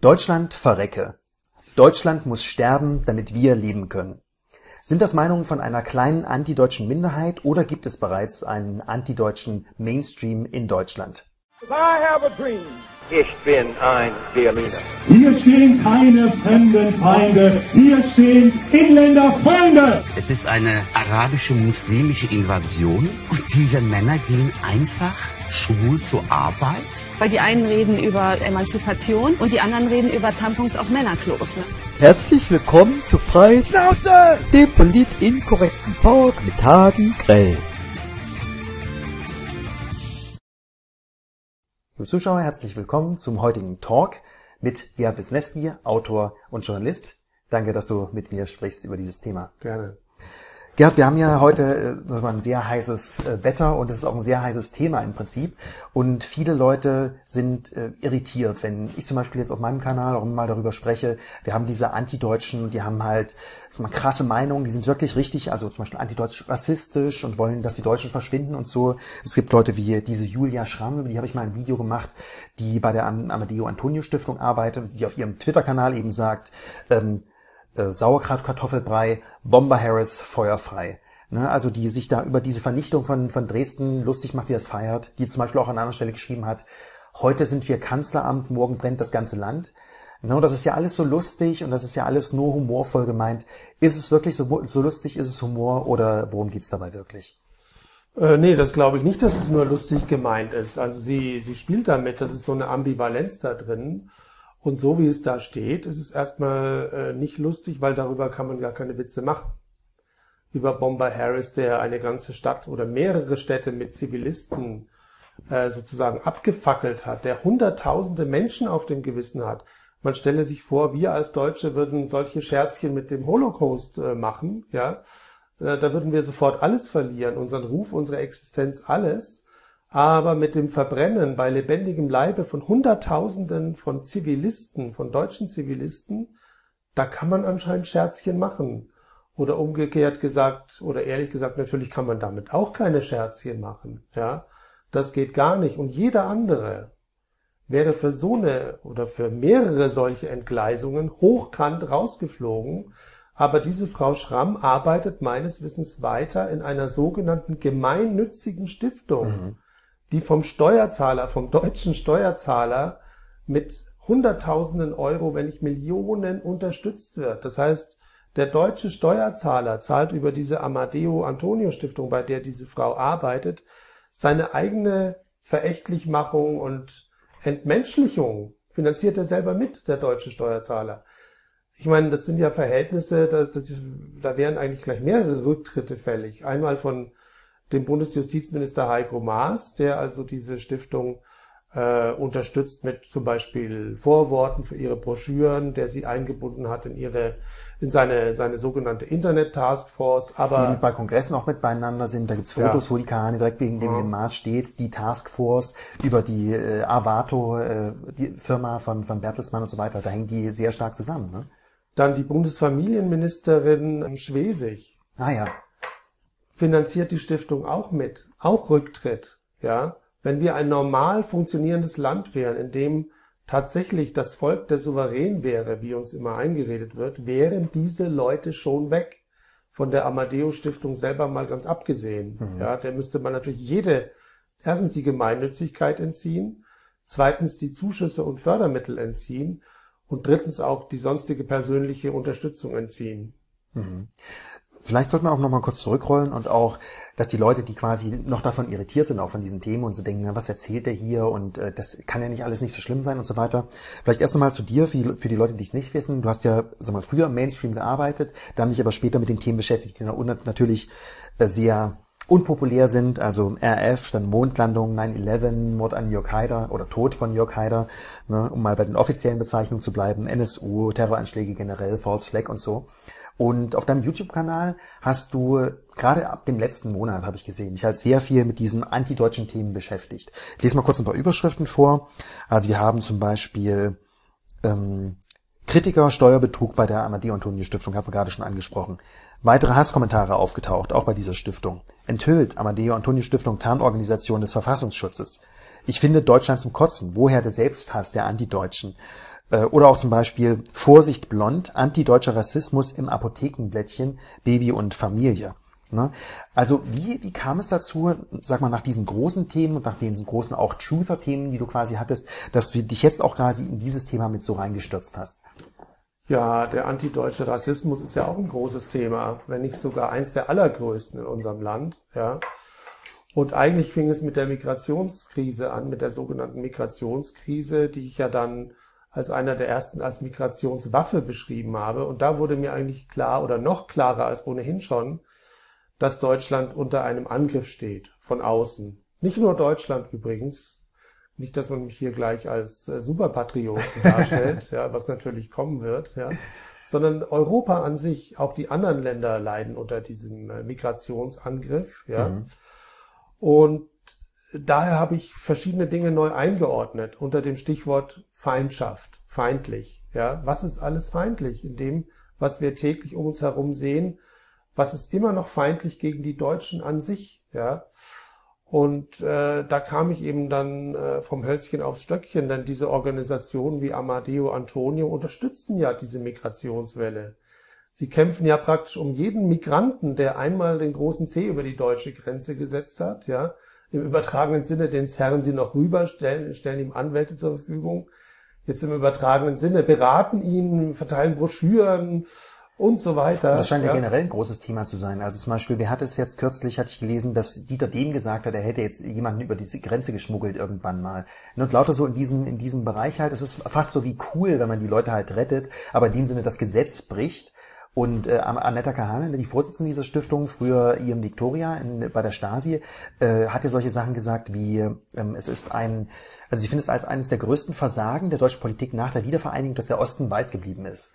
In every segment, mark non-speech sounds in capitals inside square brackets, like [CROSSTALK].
Deutschland verrecke. Deutschland muss sterben, damit wir leben können. Sind das Meinungen von einer kleinen antideutschen Minderheit oder gibt es bereits einen antideutschen Mainstream in Deutschland? I have a dream. Ich bin ein Berliner. Hier stehen keine fremden Feinde, hier stehen Inländerfreunde. Es ist eine arabische muslimische Invasion und diese Männer gehen einfach schwul zur Arbeit. Weil die einen reden über Emanzipation und die anderen reden über Tampons auf Männerklos. Ne? Herzlich willkommen zu Frei Schnauze, dem polit inkorrekten Talk mit Hagen Grell. Liebe Zuschauer, herzlich willkommen zum heutigen Talk mit Gerhard Wisniewski, Autor und Journalist. Danke, dass du mit mir sprichst über dieses Thema. Gerne. Gerhard, wir haben ja heute äh, ein sehr heißes äh, Wetter und es ist auch ein sehr heißes Thema im Prinzip. Und viele Leute sind äh, irritiert, wenn ich zum Beispiel jetzt auf meinem Kanal auch mal darüber spreche. Wir haben diese Antideutschen, die haben halt so eine krasse Meinung, die sind wirklich richtig, also zum Beispiel antideutsch rassistisch und wollen, dass die Deutschen verschwinden und so. Es gibt Leute wie diese Julia Schramm, über die habe ich mal ein Video gemacht, die bei der Amadeo Antonio Stiftung arbeitet, die auf ihrem Twitter-Kanal eben sagt, ähm, äh, Sauerkraut, Kartoffelbrei, Bomber Harris, feuerfrei. Ne, also die sich da über diese Vernichtung von, von Dresden lustig macht, die das feiert, die zum Beispiel auch an einer Stelle geschrieben hat, heute sind wir Kanzleramt, morgen brennt das ganze Land. Ne, das ist ja alles so lustig und das ist ja alles nur humorvoll gemeint. Ist es wirklich so, so lustig, ist es Humor oder worum geht's dabei wirklich? Äh, nee, das glaube ich nicht, dass es nur lustig gemeint ist. Also sie, sie spielt damit, das ist so eine Ambivalenz da drin. Und so wie es da steht, ist es erstmal äh, nicht lustig, weil darüber kann man gar keine Witze machen. Über Bomber Harris, der eine ganze Stadt oder mehrere Städte mit Zivilisten äh, sozusagen abgefackelt hat, der hunderttausende Menschen auf dem Gewissen hat. Man stelle sich vor, wir als Deutsche würden solche Scherzchen mit dem Holocaust äh, machen, ja. Da würden wir sofort alles verlieren, unseren Ruf, unsere Existenz, alles. Aber mit dem Verbrennen bei lebendigem Leibe von Hunderttausenden von Zivilisten, von deutschen Zivilisten, da kann man anscheinend Scherzchen machen. Oder umgekehrt gesagt, oder ehrlich gesagt, natürlich kann man damit auch keine Scherzchen machen. Ja, das geht gar nicht. Und jeder andere wäre für so eine oder für mehrere solche Entgleisungen hochkant rausgeflogen. Aber diese Frau Schramm arbeitet meines Wissens weiter in einer sogenannten gemeinnützigen Stiftung. Mhm die vom Steuerzahler, vom deutschen Steuerzahler mit Hunderttausenden Euro, wenn nicht Millionen unterstützt wird. Das heißt, der deutsche Steuerzahler zahlt über diese Amadeo Antonio Stiftung, bei der diese Frau arbeitet, seine eigene Verächtlichmachung und Entmenschlichung finanziert er selber mit, der deutsche Steuerzahler. Ich meine, das sind ja Verhältnisse, da, da, da wären eigentlich gleich mehrere Rücktritte fällig. Einmal von dem Bundesjustizminister Heiko Maas, der also diese Stiftung äh, unterstützt mit zum Beispiel Vorworten für ihre Broschüren, der sie eingebunden hat in ihre in seine seine sogenannte Internet Taskforce. Aber die bei Kongressen auch mit beieinander sind. Da gibt's Fotos, ja. wo die Kahane direkt neben dem, ja. dem Maas steht. Die Taskforce über die äh, Avato, äh, die Firma von von Bertelsmann und so weiter. Da hängen die sehr stark zusammen. Ne? Dann die Bundesfamilienministerin Schwesig. Ah ja finanziert die Stiftung auch mit, auch Rücktritt, ja. Wenn wir ein normal funktionierendes Land wären, in dem tatsächlich das Volk der Souverän wäre, wie uns immer eingeredet wird, wären diese Leute schon weg. Von der Amadeo Stiftung selber mal ganz abgesehen. Mhm. Ja, der müsste man natürlich jede, erstens die Gemeinnützigkeit entziehen, zweitens die Zuschüsse und Fördermittel entziehen und drittens auch die sonstige persönliche Unterstützung entziehen. Mhm. Vielleicht sollten wir auch noch mal kurz zurückrollen und auch, dass die Leute, die quasi noch davon irritiert sind, auch von diesen Themen und so denken, was erzählt der hier und äh, das kann ja nicht alles nicht so schlimm sein und so weiter. Vielleicht erst einmal zu dir, für die, für die Leute, die es nicht wissen. Du hast ja, sag mal, früher im Mainstream gearbeitet, dann dich aber später mit den Themen beschäftigt, die natürlich äh, sehr unpopulär sind, also RF, dann Mondlandung, 9-11, Mord an Jörg Haider oder Tod von Jörg Haider, ne, um mal bei den offiziellen Bezeichnungen zu bleiben, NSU, Terroranschläge generell, False Flag und so. Und auf deinem YouTube-Kanal hast du gerade ab dem letzten Monat, habe ich gesehen, dich halt sehr viel mit diesen antideutschen Themen beschäftigt. Ich lese mal kurz ein paar Überschriften vor. Also wir haben zum Beispiel ähm, Kritiker Steuerbetrug bei der Amadeo Antonio Stiftung, haben wir gerade schon angesprochen. Weitere Hasskommentare aufgetaucht, auch bei dieser Stiftung. Enthüllt Amadeo Antonio Stiftung Tarnorganisation des Verfassungsschutzes. Ich finde Deutschland zum Kotzen. Woher der Selbsthass der Antideutschen? Äh, oder auch zum Beispiel Vorsicht blond, antideutscher Rassismus im Apothekenblättchen Baby und Familie. Ne? Also wie, wie kam es dazu, sag mal, nach diesen großen Themen und nach diesen großen auch Truther-Themen, die du quasi hattest, dass du dich jetzt auch quasi in dieses Thema mit so reingestürzt hast? Ja, der antideutsche Rassismus ist ja auch ein großes Thema, wenn nicht sogar eins der allergrößten in unserem Land. Ja. Und eigentlich fing es mit der Migrationskrise an, mit der sogenannten Migrationskrise, die ich ja dann als einer der ersten als Migrationswaffe beschrieben habe. Und da wurde mir eigentlich klar oder noch klarer als ohnehin schon, dass Deutschland unter einem Angriff steht von außen. Nicht nur Deutschland übrigens, nicht, dass man mich hier gleich als äh, Superpatrioten [LAUGHS] darstellt, ja, was natürlich kommen wird, ja, sondern Europa an sich, auch die anderen Länder leiden unter diesem äh, Migrationsangriff, ja. Mhm. Und daher habe ich verschiedene Dinge neu eingeordnet unter dem Stichwort Feindschaft, feindlich, ja. Was ist alles feindlich in dem, was wir täglich um uns herum sehen? Was ist immer noch feindlich gegen die Deutschen an sich, ja? Und äh, da kam ich eben dann äh, vom Hölzchen aufs Stöckchen, denn diese Organisationen wie Amadeo Antonio unterstützen ja diese Migrationswelle. Sie kämpfen ja praktisch um jeden Migranten, der einmal den großen C über die deutsche Grenze gesetzt hat, ja. Im übertragenen Sinne, den zerren sie noch rüber, stellen, stellen ihm Anwälte zur Verfügung. Jetzt im übertragenen Sinne beraten ihn, verteilen Broschüren, und so weiter. Das scheint ja, generell ein großes Thema zu sein. Also zum Beispiel, wer hat es jetzt kürzlich, hatte ich gelesen, dass Dieter Dehm gesagt hat, er hätte jetzt jemanden über diese Grenze geschmuggelt irgendwann mal. Und lauter so in diesem, in diesem Bereich halt, es ist fast so wie cool, wenn man die Leute halt rettet, aber in dem Sinne das Gesetz bricht. Und äh, Annetta Kahane, die Vorsitzende dieser Stiftung, früher IM Victoria in, bei der Stasi, äh, hat ja solche Sachen gesagt wie, ähm, es ist ein, also sie findet es als eines der größten Versagen der deutschen Politik nach der Wiedervereinigung, dass der Osten weiß geblieben ist.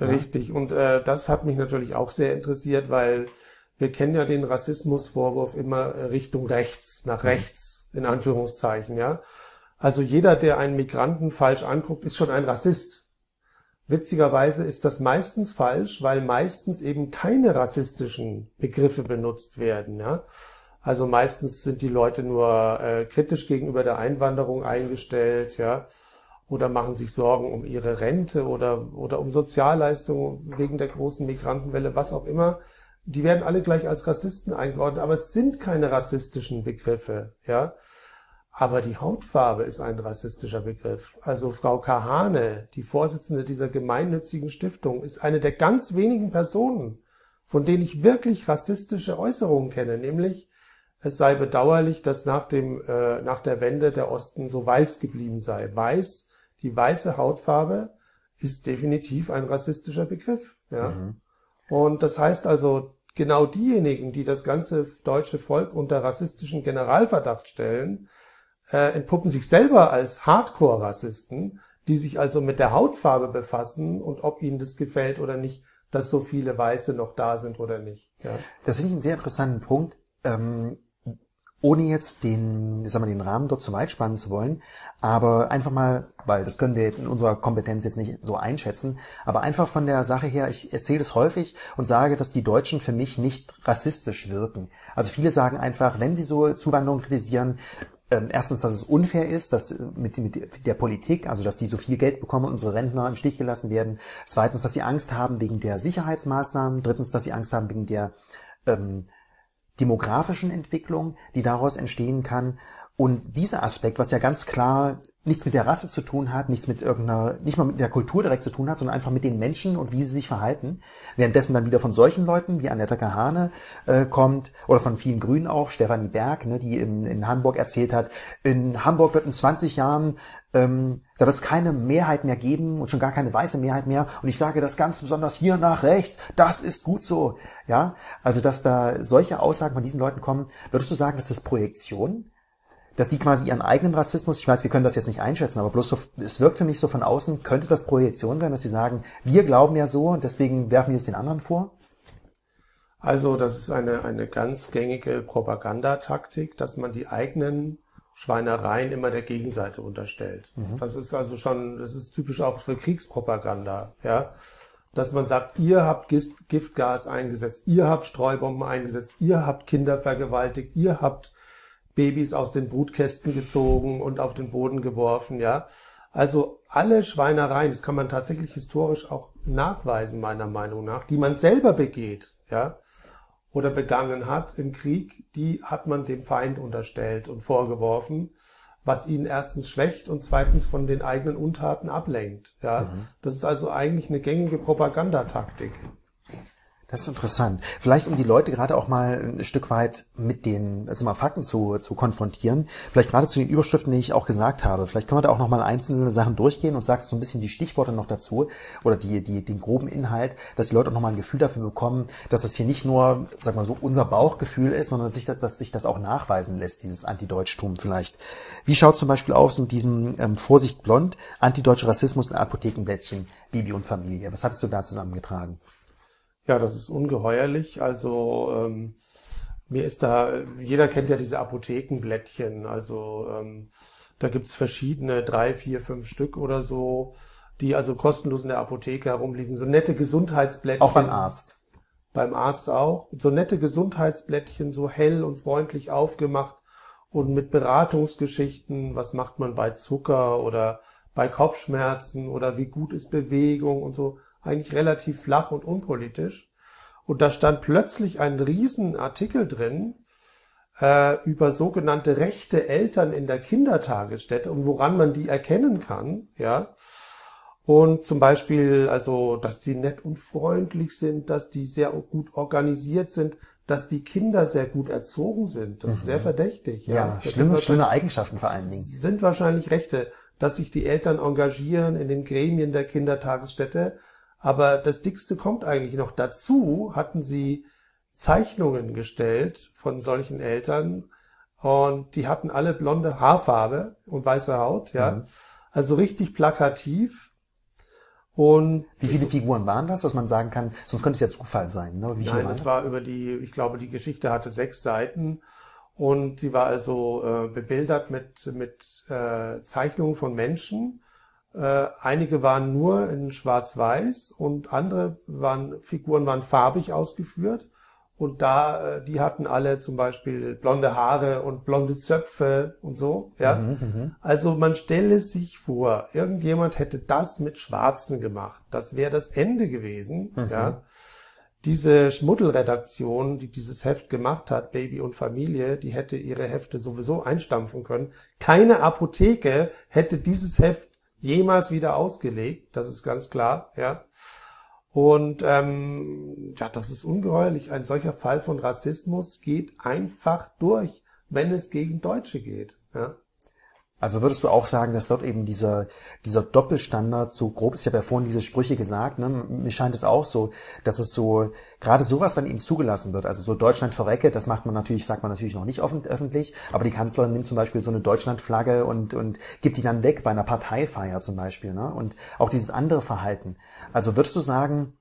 Richtig. Und äh, das hat mich natürlich auch sehr interessiert, weil wir kennen ja den Rassismusvorwurf immer Richtung rechts, nach rechts, in Anführungszeichen, ja. Also jeder, der einen Migranten falsch anguckt, ist schon ein Rassist. Witzigerweise ist das meistens falsch, weil meistens eben keine rassistischen Begriffe benutzt werden, ja. Also meistens sind die Leute nur äh, kritisch gegenüber der Einwanderung eingestellt, ja oder machen sich Sorgen um ihre Rente oder, oder um Sozialleistungen wegen der großen Migrantenwelle, was auch immer. Die werden alle gleich als Rassisten eingeordnet, aber es sind keine rassistischen Begriffe, ja. Aber die Hautfarbe ist ein rassistischer Begriff. Also Frau Kahane, die Vorsitzende dieser gemeinnützigen Stiftung, ist eine der ganz wenigen Personen, von denen ich wirklich rassistische Äußerungen kenne, nämlich es sei bedauerlich, dass nach dem äh, nach der Wende der Osten so weiß geblieben sei. Weiß die weiße Hautfarbe ist definitiv ein rassistischer Begriff. Ja? Mhm. Und das heißt also, genau diejenigen, die das ganze deutsche Volk unter rassistischen Generalverdacht stellen, äh, entpuppen sich selber als Hardcore-Rassisten, die sich also mit der Hautfarbe befassen und ob ihnen das gefällt oder nicht, dass so viele Weiße noch da sind oder nicht. Ja. Das finde ich einen sehr interessanten Punkt. Ähm ohne jetzt den, sagen wir, den Rahmen dort zu weit spannen zu wollen, aber einfach mal, weil das können wir jetzt in unserer Kompetenz jetzt nicht so einschätzen, aber einfach von der Sache her, ich erzähle es häufig und sage, dass die Deutschen für mich nicht rassistisch wirken. Also viele sagen einfach, wenn sie so Zuwanderung kritisieren, ähm, erstens, dass es unfair ist, dass mit, mit der Politik, also dass die so viel Geld bekommen und unsere Rentner im Stich gelassen werden. Zweitens, dass sie Angst haben wegen der Sicherheitsmaßnahmen. Drittens, dass sie Angst haben wegen der ähm, demografischen Entwicklung, die daraus entstehen kann. Und dieser Aspekt, was ja ganz klar nichts mit der Rasse zu tun hat, nichts mit irgendeiner, nicht mal mit der Kultur direkt zu tun hat, sondern einfach mit den Menschen und wie sie sich verhalten. Währenddessen dann wieder von solchen Leuten wie Annetta Kahane äh, kommt oder von vielen Grünen auch, Stefanie Berg, ne, die in, in Hamburg erzählt hat, in Hamburg wird in 20 Jahren, ähm, da wird es keine Mehrheit mehr geben und schon gar keine weiße Mehrheit mehr. Und ich sage das ganz besonders hier nach rechts, das ist gut so. Ja, also dass da solche Aussagen von diesen Leuten kommen, würdest du sagen, das ist Projektion? Dass die quasi ihren eigenen Rassismus, ich weiß, wir können das jetzt nicht einschätzen, aber bloß so, es wirkt für mich so von außen, könnte das Projektion sein, dass sie sagen, wir glauben ja so und deswegen werfen wir es den anderen vor? Also das ist eine, eine ganz gängige Propagandataktik, dass man die eigenen Schweinereien immer der Gegenseite unterstellt. Mhm. Das ist also schon, das ist typisch auch für Kriegspropaganda, ja. Dass man sagt, ihr habt Giftgas eingesetzt, ihr habt Streubomben eingesetzt, ihr habt Kinder vergewaltigt, ihr habt Babys aus den Brutkästen gezogen und auf den Boden geworfen, ja. Also alle Schweinereien, das kann man tatsächlich historisch auch nachweisen, meiner Meinung nach, die man selber begeht, ja, oder begangen hat im Krieg, die hat man dem Feind unterstellt und vorgeworfen, was ihn erstens schwächt und zweitens von den eigenen Untaten ablenkt, ja. Mhm. Das ist also eigentlich eine gängige Propagandataktik. Das ist interessant. Vielleicht um die Leute gerade auch mal ein Stück weit mit den also mal Fakten zu, zu konfrontieren. Vielleicht gerade zu den Überschriften, die ich auch gesagt habe. Vielleicht können wir da auch noch mal einzelne Sachen durchgehen und sagst so ein bisschen die Stichworte noch dazu oder die, die, den groben Inhalt, dass die Leute auch noch mal ein Gefühl dafür bekommen, dass das hier nicht nur, sag mal so, unser Bauchgefühl ist, sondern dass sich das, dass sich das auch nachweisen lässt, dieses Antideutschtum vielleicht. Wie schaut zum Beispiel aus mit diesem ähm, Vorsicht blond, antideutscher Rassismus in Apothekenblättchen, Bibi und Familie? Was hattest du da zusammengetragen? Ja, das ist ungeheuerlich. Also ähm, mir ist da, jeder kennt ja diese Apothekenblättchen. Also ähm, da gibt's verschiedene, drei, vier, fünf Stück oder so, die also kostenlos in der Apotheke herumliegen. So nette Gesundheitsblättchen. Auch beim Arzt. Beim Arzt auch. So nette Gesundheitsblättchen, so hell und freundlich aufgemacht und mit Beratungsgeschichten. Was macht man bei Zucker oder bei Kopfschmerzen oder wie gut ist Bewegung und so eigentlich relativ flach und unpolitisch. Und da stand plötzlich ein Riesenartikel drin äh, über sogenannte rechte Eltern in der Kindertagesstätte und woran man die erkennen kann, ja. Und zum Beispiel, also, dass die nett und freundlich sind, dass die sehr gut organisiert sind, dass die Kinder sehr gut erzogen sind. Das ist sehr verdächtig. Mhm. Ja, Das schlimme, schlimme Eigenschaften vor allen Dingen. sind wahrscheinlich Rechte, dass sich die Eltern engagieren in den Gremien der Kindertagesstätte. Aber das Dickste kommt eigentlich noch dazu, hatten sie Zeichnungen gestellt von solchen Eltern und die hatten alle blonde Haarfarbe und weiße Haut, ja. Mhm. Also richtig plakativ. Und Wie viele Figuren waren das, dass man sagen kann, sonst könnte es ja Zufall sein, ne? Wie Nein, es das? war über die, ich glaube, die Geschichte hatte sechs Seiten und sie war also äh, bebildert mit, mit äh, Zeichnungen von Menschen. Äh, einige waren nur in Schwarz-Weiß und andere waren, Figuren waren farbig ausgeführt. Und da, äh, die hatten alle zum Beispiel blonde Haare und blonde Zöpfe und so, ja. Also man stelle sich vor, irgendjemand hätte das mit Schwarzen gemacht. Das wäre das Ende gewesen, ja. Diese Schmuddelredaktion, die dieses Heft gemacht hat, Baby und Familie, die hätte ihre Hefte sowieso einstampfen können. Keine Apotheke hätte dieses Heft jemals wieder ausgelegt, das ist ganz klar, ja. Und ähm, ja, das ist ungeheuerlich. Ein solcher Fall von Rassismus geht einfach durch, wenn es gegen Deutsche geht. Ja. Also würdest du auch sagen, dass dort eben dieser, dieser Doppelstandard so grob ist, ich habe ja vorhin diese Sprüche gesagt, ne? mir scheint es auch so, dass es so, gerade sowas dann eben zugelassen wird, also so Deutschland verrecke, das macht man natürlich, sagt man natürlich noch nicht offen, öffentlich, aber die Kanzlerin nimmt zum Beispiel so eine Deutschlandflagge und, und gibt die dann weg bei einer Parteifeier zum Beispiel, ne? und auch dieses andere Verhalten. Also würdest du sagen,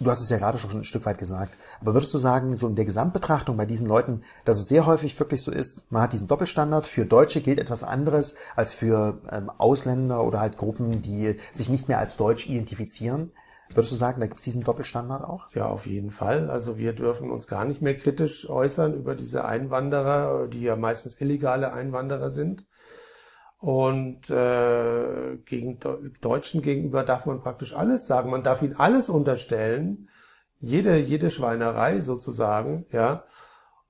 Du hast es ja gerade schon ein Stück weit gesagt. Aber würdest du sagen, so in der Gesamtbetrachtung bei diesen Leuten, dass es sehr häufig wirklich so ist, man hat diesen Doppelstandard, für Deutsche gilt etwas anderes als für ähm, Ausländer oder halt Gruppen, die sich nicht mehr als Deutsch identifizieren? Würdest du sagen, da gibt es diesen Doppelstandard auch? Ja, auf jeden Fall. Also wir dürfen uns gar nicht mehr kritisch äußern über diese Einwanderer, die ja meistens illegale Einwanderer sind. Und äh, gegen Deutschen gegenüber darf man praktisch alles sagen. Man darf ihnen alles unterstellen, jede jede Schweinerei sozusagen, ja.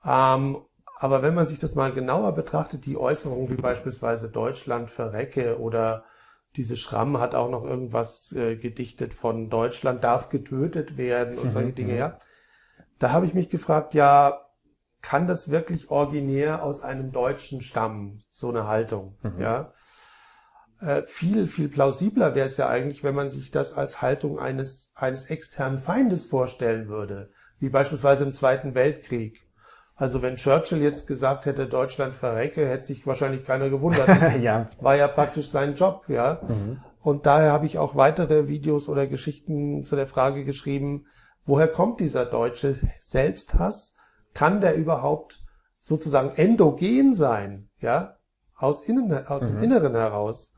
Ähm, aber wenn man sich das mal genauer betrachtet, die Äußerungen wie beispielsweise Deutschland verrecke oder diese Schramm hat auch noch irgendwas äh, gedichtet von Deutschland darf getötet werden und solche Dinge, ja. Da habe ich mich gefragt, ja, kann das wirklich originär aus einem Deutschen stammen, so eine Haltung, ja. Äh, viel, viel plausibler wäre es ja eigentlich, wenn man sich das als Haltung eines, eines externen Feindes vorstellen würde, wie beispielsweise im Zweiten Weltkrieg. Also wenn Churchill jetzt gesagt hätte, Deutschland verrecke, hätte sich wahrscheinlich keiner gewundert. [LAUGHS] ja. War ja praktisch sein Job, ja. Und daher habe ich auch weitere Videos oder Geschichten zu der Frage geschrieben, woher kommt dieser deutsche Selbsthass? Kann der überhaupt sozusagen endogen sein, ja? Aus innen, aus dem Inneren heraus.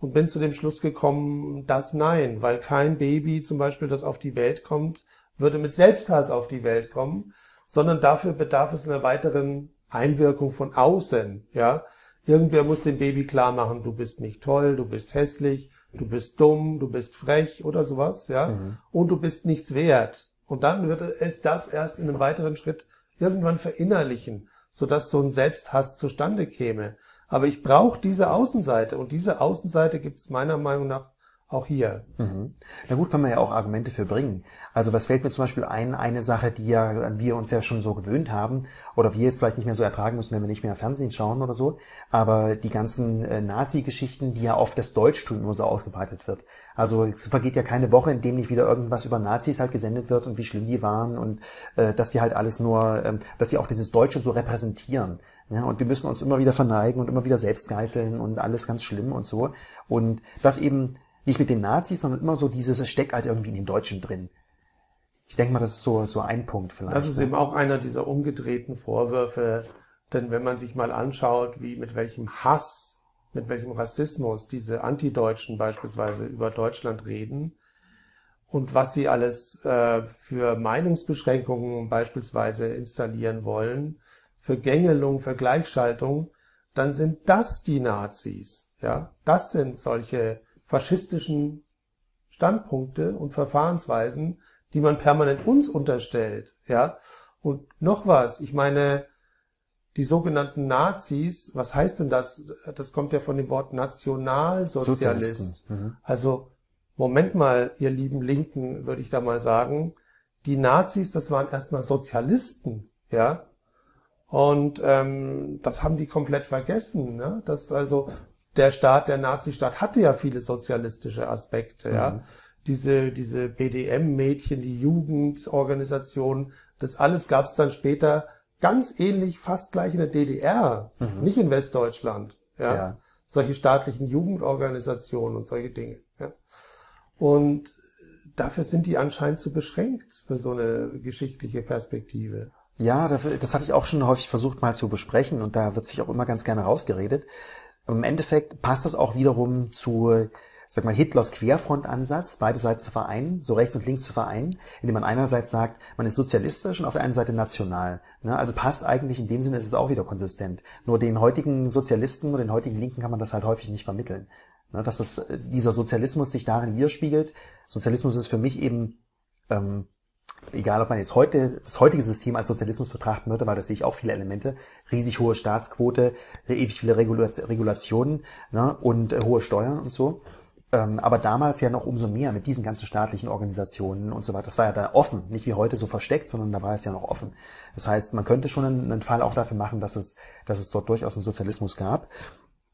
Und bin zu dem Schluss gekommen, dass nein, weil kein Baby zum Beispiel, das auf die Welt kommt, würde mit Selbsthass auf die Welt kommen, sondern dafür bedarf es einer weiteren Einwirkung von außen, ja. Irgendwer muss dem Baby klar machen, du bist nicht toll, du bist hässlich, du bist dumm, du bist frech oder sowas, ja, und du bist nichts wert. Und dann wird es das erst in einem weiteren Schritt irgendwann verinnerlichen, sodass so ein Selbsthass zustande käme. Aber ich brauche diese Außenseite und diese Außenseite gibt es meiner Meinung nach auch hier. Na gut, kann man ja auch Argumente für bringen. Also was fällt mir zum Beispiel ein, eine Sache, die ja wir uns ja schon so gewöhnt haben, oder wir jetzt vielleicht nicht mehr so ertragen müssen, wenn wir nicht mehr Fernsehen schauen oder so, aber die ganzen äh, Nazi-Geschichten, die ja auf das Deutschtum nur so ausgebreitet wird. Also es vergeht ja keine Woche, in dem nicht wieder irgendwas über Nazis halt gesendet wird und wie schlimm die waren und äh, dass die halt alles nur, ähm, dass die auch dieses Deutsche so repräsentieren. Ja, und wir müssen uns immer wieder verneigen und immer wieder selbst geißeln und alles ganz schlimm und so. Und das eben nicht mit den Nazis, sondern immer so dieses, es steckt halt irgendwie in den Deutschen drin. Ich denke mal, das ist so, so ein Punkt vielleicht. Das ist ne? eben auch einer dieser umgedrehten Vorwürfe, denn wenn man sich mal anschaut, wie mit welchem Hass, mit welchem Rassismus diese Antideutschen beispielsweise über Deutschland reden und was sie alles äh, für Meinungsbeschränkungen beispielsweise installieren wollen, für Gängelung, für Gleichschaltung, dann sind das die Nazis. Ja, das sind solche faschistischen Standpunkte und Verfahrensweisen, die man permanent uns unterstellt, ja. Und noch was, ich meine, die sogenannten Nazis, was heißt denn das? Das kommt ja von dem Wort Nationalsozialist. Sozialisten, Also, Moment mal, ihr lieben Linken, würde ich da mal sagen, die Nazis, das waren erstmal Sozialisten, ja. Und ähm, das haben die komplett vergessen. Ne? Das also der Staat, der Nazistaat hatte ja viele sozialistische Aspekte. Ja, diese diese BDM-Mädchen, die Jugendorganisation, das alles gab es dann später ganz ähnlich, fast gleich in der DDR, nicht in Westdeutschland. Ja? Ja. solche staatlichen Jugendorganisationen und solche Dinge. Ja? Und dafür sind die anscheinend zu beschränkt für so eine geschichtliche Perspektive. Ja, das hatte ich auch schon häufig versucht mal zu besprechen und da wird sich auch immer ganz gerne rausgeredet. Im Endeffekt passt das auch wiederum zu, sag mal, Hitlers Querfrontansatz, beide Seiten zu vereinen, so rechts und links zu vereinen, indem man einerseits sagt, man ist sozialistisch und auf der einen Seite national. Ne? Also passt eigentlich, in dem Sinne ist es auch wieder konsistent. Nur den heutigen Sozialisten und den heutigen Linken kann man das halt häufig nicht vermitteln. Ne? Dass das, äh, dieser Sozialismus sich darin widerspiegelt. Sozialismus ist für mich eben ähm, egal ob man jetzt heute das heutige System als Sozialismus betrachten würde, weil da sehe ich auch viele Elemente, riesig hohe Staatsquote, ewig viele Regula Regulationen ne, und äh, hohe Steuern und so. Ähm, aber damals ja noch umso mehr mit diesen ganzen staatlichen Organisationen und so weiter. Das war ja da offen, nicht wie heute so versteckt, sondern da war es ja noch offen. Das heißt, man könnte schon einen, einen Fall auch dafür machen, dass es, dass es dort durchaus einen Sozialismus gab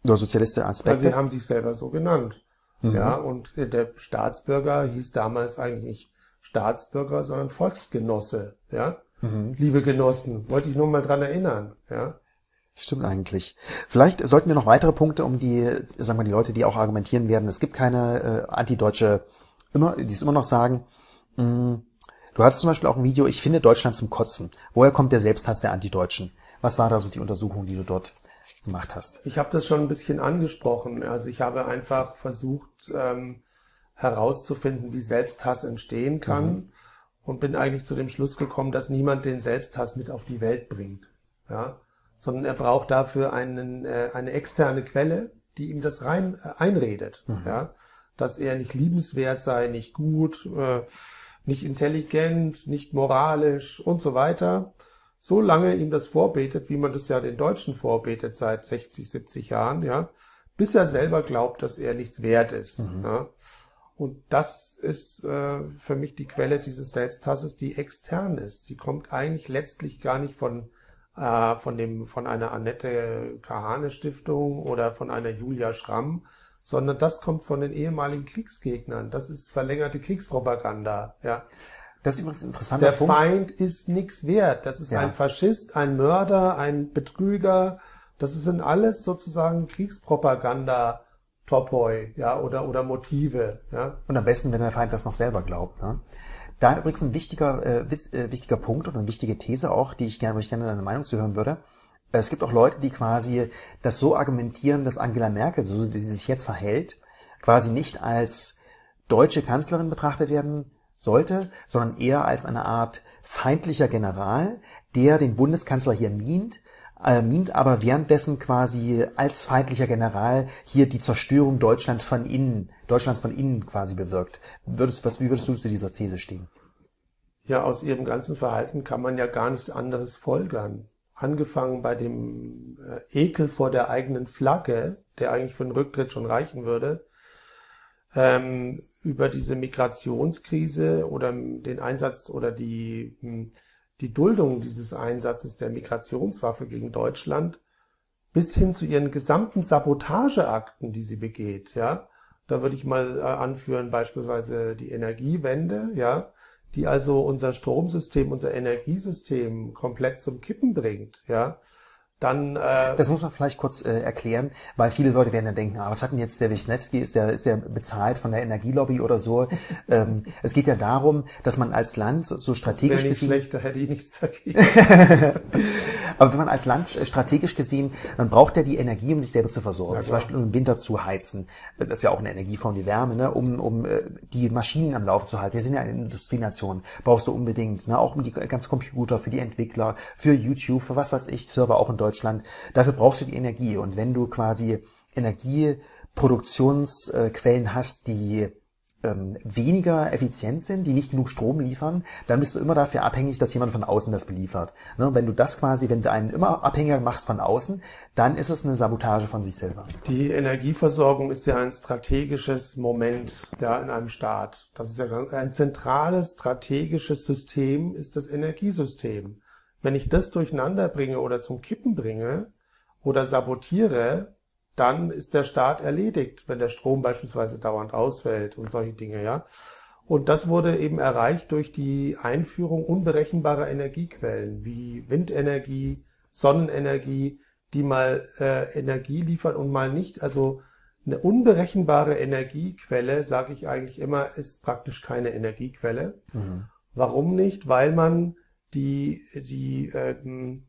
oder sozialistische Weil Aspekte. sie haben sich selber so genannt. Ja, und der Staatsbürger hieß damals eigentlich nicht Staatsbürger, sondern Volksgenosse. Ja, liebe Genossen, wollte ich nur mal dran erinnern. Ja, Stimmt eigentlich. Vielleicht sollten wir noch weitere Punkte, um die, sagen wir, die Leute, die auch argumentieren werden, es gibt keine äh, antideutsche, immer, die es immer noch sagen, mh, du hattest zum Beispiel auch ein Video, ich finde Deutschland zum Kotzen. Woher kommt der Selbsthass der Antideutschen? Was war da so die Untersuchung, die du dort gemacht hast? ich habe das schon ein bisschen angesprochen. Also ich habe einfach versucht ähm, herauszufinden, wie Selbsthass entstehen kann und bin eigentlich zu dem Schluss gekommen, dass niemand den Selbsthass mit auf die Welt bringt. Ja, sondern er braucht dafür einen, äh, eine externe Quelle, die ihm das rein äh, einredet. Ja, dass er nicht liebenswert sei, nicht gut, äh, nicht intelligent, nicht moralisch und so weiter. Solange ihm das vorbetet, wie man das ja den Deutschen vorbetet seit 60, 70 Jahren, ja, bis er selber glaubt, dass er nichts wert ist. Ja. Und das ist äh, für mich die Quelle dieses Selbsthasses, die extern ist. Sie kommt eigentlich letztlich gar nicht von äh, von dem von einer Annette Kahane Stiftung oder von einer Julia Schramm, sondern das kommt von den ehemaligen Kriegsgegnern. Das ist verlängerte Kriegspropaganda. Ja, Das ist übrigens ein interessanter der Punkt. Feind ist nichts wert. Das ist Ja. ein Faschist, ein Mörder, ein Betrüger. Das sind alles sozusagen Kriegspropaganda. Topoi, ja, oder, oder Motive, ja. Und am besten, wenn der Feind das noch selber glaubt. Ne? Da übrigens ein wichtiger, äh, witz, äh, wichtiger Punkt oder eine wichtige These auch, die ich gerne, wo ich gerne deine Meinung zu hören würde. Es gibt auch Leute, die quasi das so argumentieren, dass Angela Merkel, so wie sie sich jetzt verhält, quasi nicht als deutsche Kanzlerin betrachtet werden sollte, sondern eher als eine Art feindlicher General, der den Bundeskanzler hier mient, äh, mimt aber währenddessen quasi als feindlicher General hier die Zerstörung Deutschland von innen, Deutschlands von innen quasi bewirkt. Würdest, was, wie würdest du zu dieser These stehen? Ja, aus ihrem ganzen Verhalten kann man ja gar nichts anderes folgern. Angefangen bei dem äh, Ekel vor der eigenen Flagge, der eigentlich für den Rücktritt schon reichen würde, ähm, über diese Migrationskrise oder den Einsatz oder die, hm, die Duldung dieses Einsatzes der Migrationswaffe gegen Deutschland bis hin zu ihren gesamten Sabotageakten, die sie begeht, ja. Da würde ich mal äh, anführen beispielsweise die Energiewende, ja, die also unser Stromsystem, unser Energiesystem komplett zum Kippen bringt, ja dann äh, das muss man vielleicht kurz äh, erklären, weil viele Leute werden dann denken, ah, was hat denn jetzt der Wisniewski, ist der ist der bezahlt von der Energielobby oder so? [LAUGHS] ähm, es geht ja darum, dass man als Land so strategisch das gesehen, schlecht, da hätte ich nichts dagegen. [LAUGHS] aber wenn man als Land strategisch gesehen, dann braucht er die Energie, um sich selber zu versorgen, ja, zum Beispiel um im Winter zu heizen. Das ist ja auch eine Energieform, die Wärme, ne? um um äh, die Maschinen am Laufen zu halten. Wir sind ja eine Industrienation, brauchst du unbedingt, ne? auch um die ganzen Computer für die Entwickler, für YouTube, für was weiß ich, Server auch in Deutschland Deutschland. Dafür brauchst du die Energie. Und wenn du quasi Energieproduktionsquellen hast, die ähm, weniger effizient sind, die nicht genug Strom liefern, dann bist du immer dafür abhängig, dass jemand von außen das beliefert. Ne? Wenn du das quasi, wenn du einen immer abhängiger machst von außen, dann ist es eine Sabotage von sich selber. Die Energieversorgung ist ja ein strategisches Moment ja, in einem Staat. Das ist ja ein zentrales strategisches System, ist das Energiesystem. Wenn ich das durcheinander bringe oder zum Kippen bringe oder sabotiere, dann ist der Staat erledigt, wenn der Strom beispielsweise dauernd ausfällt und solche Dinge, ja. Und das wurde eben erreicht durch die Einführung unberechenbarer Energiequellen wie Windenergie, Sonnenenergie, die mal äh, Energie liefern und mal nicht. Also eine unberechenbare Energiequelle, sage ich eigentlich immer, ist praktisch keine Energiequelle. Mhm. Warum nicht? Weil man die, die ähm,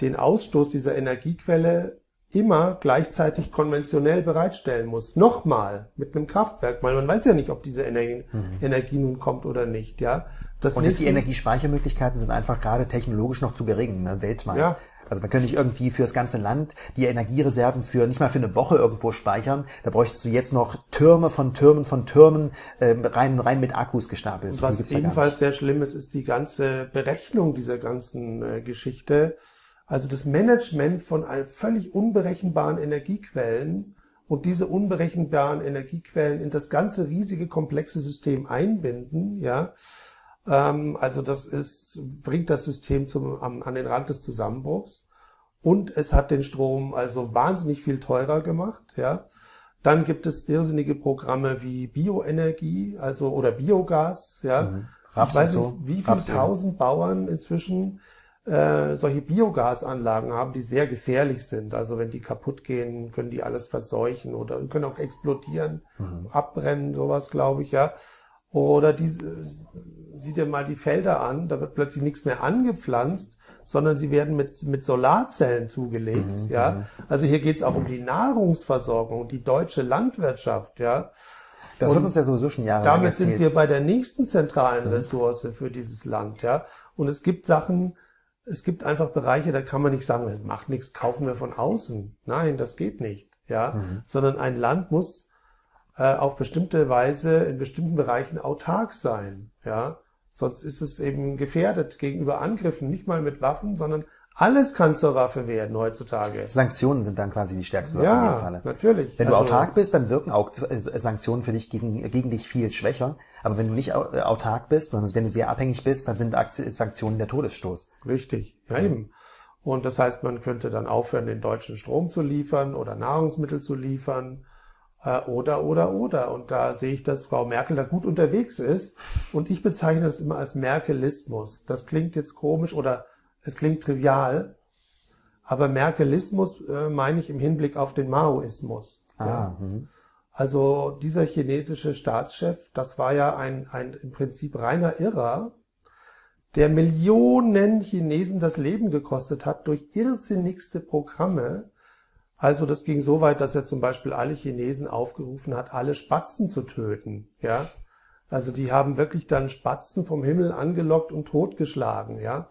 den Ausstoß dieser Energiequelle immer gleichzeitig konventionell bereitstellen muss. Nochmal mit einem Kraftwerk, weil man weiß ja nicht, ob diese Energie, mhm. Energie nun kommt oder nicht. Ja, das und die Energiespeichermöglichkeiten sind einfach gerade technologisch noch zu gering, ne, weltweit. Ja, also man könnte nicht irgendwie für das ganze Land die Energiereserven für nicht mal für eine Woche irgendwo speichern. Da bräuchtest du jetzt noch Türme von Türmen von Türmen äh, rein rein mit Akkus gestapelt. So was ebenfalls sehr schlimm ist, ist die ganze Berechnung dieser ganzen äh, Geschichte. Also das Management von völlig unberechenbaren Energiequellen und diese unberechenbaren Energiequellen in das ganze riesige komplexe System einbinden, ja. Ähm, also das ist, bringt das System zum, am, an den Rand des Zusammenbruchs. Und es hat den Strom also wahnsinnig viel teurer gemacht, ja. Dann gibt es irrsinnige Programme wie Bioenergie, also oder Biogas, ja. Mhm. ich weiß nicht, wie viele tausend Bauern inzwischen äh, solche Biogasanlagen haben, die sehr gefährlich sind. Also wenn die kaputt gehen, können die alles verseuchen oder können auch explodieren, mhm. abbrennen, sowas glaube ich, ja. Oder die, sieh dir mal die Felder an, da wird plötzlich nichts mehr angepflanzt, sondern sie werden mit, mit Solarzellen zugelegt, mhm, ja. Mhm. Also hier geht's auch um die Nahrungsversorgung, die deutsche Landwirtschaft, ja. Das wird uns ja sowieso schon Jahre Damit sind wir bei der nächsten zentralen mhm. Ressource für dieses Land, ja. Und es gibt Sachen, es gibt einfach Bereiche, da kann man nicht sagen, es macht nichts, kaufen wir von außen. Nein, das geht nicht, ja. Mhm. Sondern ein Land muss äh, auf bestimmte Weise in bestimmten Bereichen autark sein. Ja, sonst ist es eben gefährdet gegenüber Angriffen, nicht mal mit Waffen, sondern alles kann zur Waffe werden heutzutage. Sanktionen sind dann quasi die stärkste Waffe ja, in jedem Falle. natürlich. Wenn also, du autark bist, dann wirken auch äh, Sanktionen für dich gegen, gegen dich viel schwächer. Aber wenn du nicht äh, autark bist, sondern wenn du sehr abhängig bist, dann sind Sanktionen der Todesstoß. Richtig, ja, eben. Und das heißt, man könnte dann aufhören, den deutschen Strom zu liefern oder Nahrungsmittel zu liefern oder, oder, oder. Und da sehe ich, dass Frau Merkel da gut unterwegs ist. Und ich bezeichne das immer als Merkelismus. Das klingt jetzt komisch oder es klingt trivial. Aber Merkelismus äh, meine ich im Hinblick auf den Maoismus. Ah, ja. Mhm. Also dieser chinesische Staatschef, das war ja ein, ein im Prinzip reiner Irrer, der Millionen Chinesen das Leben gekostet hat durch irrsinnigste Programme, also das ging so weit, dass er zum Beispiel alle Chinesen aufgerufen hat, alle Spatzen zu töten. Ja, also die haben wirklich dann Spatzen vom Himmel angelockt und totgeschlagen. Ja,